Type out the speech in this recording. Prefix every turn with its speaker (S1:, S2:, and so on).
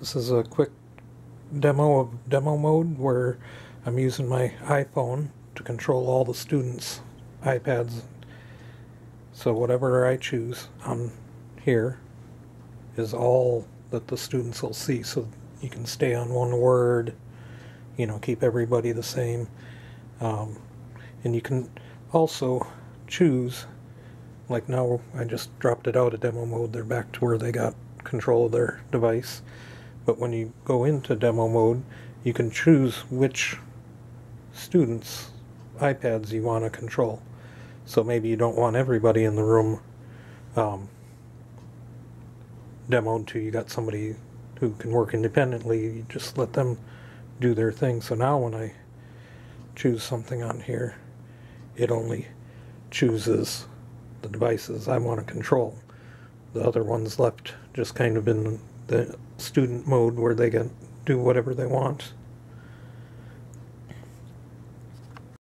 S1: This is a quick demo of demo mode where I'm using my iPhone to control all the students' iPads. So whatever I choose on here is all that the students will see. So you can stay on one word, you know, keep everybody the same. Um, and you can also choose, like now I just dropped it out of demo mode, they're back to where they got control of their device. But when you go into demo mode, you can choose which students' iPads you want to control. So maybe you don't want everybody in the room um, demoed to. You got somebody who can work independently. You just let them do their thing. So now when I choose something on here, it only chooses the devices I want to control. The other ones left just kind of in the student mode where they can do whatever they want.